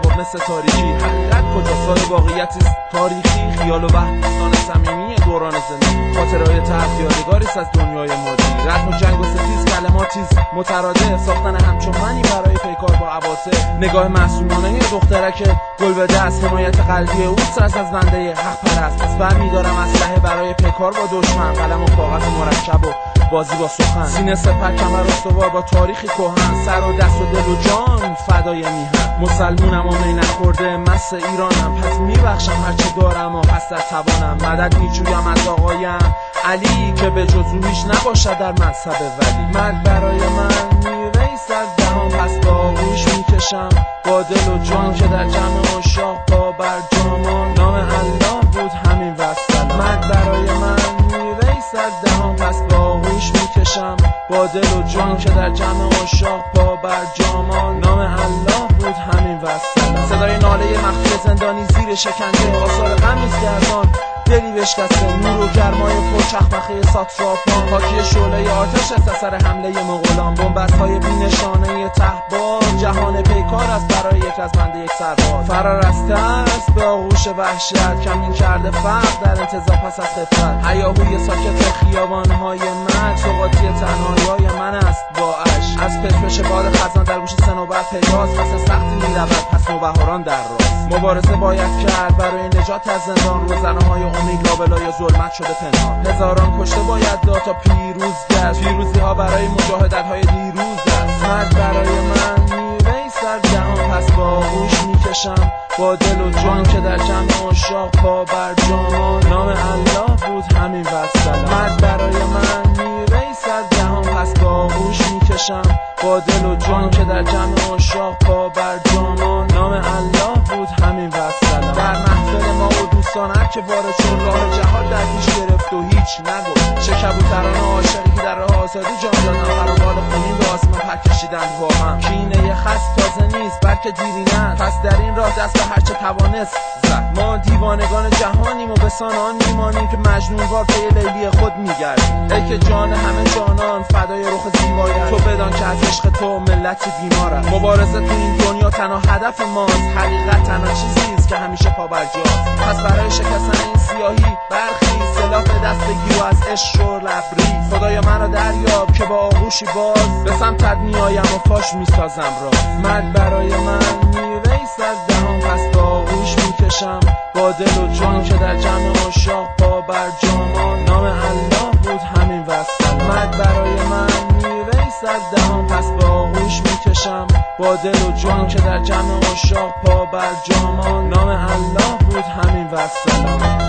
حس تاریخی. حقیقت کجا سال واقعیتی تاریخی؟ خیال و وهم دوستان صمیمی دوران زندگی. خاطرهای تلخ یادگاری از دنیای مادی. رد و جنگ و ستیز کلماتیز متراده ساختن همچون منی برای پیکار با عواطف. نگاه معصومانه دخترک گل به دست حمایت قلبی او از از بنده حق پرست. پس برمیدارم اسلحه پیکار با دشمن قلم و کاغذ مرکب و بازی با سخن. سینه سپر کمر استوار با تاریخی کهن. سر و دست و دل و جان فدای میهن. مسلمونم و می نخورده مس ایرانم. پس میبخشم هرچه دارم و هست در توانم. مدد میجویم از آقایم. علی که به جزویش نباشد در مذهب ولی. مرد برای من میوه سر دهان پس با آغوش می‌کشم. با دل و جان که در جمع اشاق با بر جامان. نام الله بود همین مرد برای من میوه سر دهان پس با آغوش می‌کشم. با دل و جان که در جمع اشاق با بر جامان نام الله بود همین وصل. صدای ناله مخفی زندانی زیر شکنجه. آثار گردان دلی بشکسته نور و گرمای پر چخمخه ساکسافان خاکی شعله آتش است اثر حمله مغولان بنبست های بینشانه تهبار جهان پیکار است برای یک از بنده یک سرباز. فرار از ترس به آغوش وحشت کمین کرده فرق در انتظار پس از خفت. هیاهوی ساکت خیابانهای من سقاطی تنهایی من است با اش. از پشپش باد خزان در گوش سنوبت پیداست پس سختی می‌رود پس نوبهاران در راست مبارزه باید کرد برای نجات از زندان. روزنه های امید لابلای ظلمت شده پنهان. هزاران کشته باید داد تا پیروز گشت. پیروزی ها برای مجاهدت های دیروز است. مرد برای من میوه سر جهان. پس با آغوش می‌کشم با دل و جان که در جمع اشاق پا بر جامان. نام الله بود همین وصل مرد برای من میوه سر جهان. پس با آغوش می‌کشم با دل و جان که در جمع اشاق پا بر جامان. نام الله که وارد شد راه جهاد در پیش گرفت و هیچ نگفت چه کبوتران عاشقی در راه آزادی جان دادن قرار خونین به آسمان پر کشیدن واقعا کینه خست تازه نیست بلکه دیرینه است. پس در این راه دست به هرچه توانست زد. ما دیوانگان جهانیم و به آن میمانیم که مجنون وار پی لیلی خود میگردیم. ای که جان همه جانان فدای رخ زیبایت تو بدان که از عشق تو ملتی بیمار است. مبارزه تو این دنیا تنها هدف ماست. حقیقت تنها چیزی است که همیشه پا جاست پس برای شکستن این سیاهی برخی سلاح دست بگیر و از عشق شور لبریز. خدایا منو دریاب که با آغوشی باز به سمتت میایم و فاش می‌سازم را مرد برای من میوه سر دهان پس با آغوش می‌کشم. با دل و جان که در جمع اشاق پا بر جامان نام الله بود همین وصل. مرد برای من میوه سر دهان پس با با دل و جان که در جمع اشاق پا بر جامان. نام الله بود همین وصل.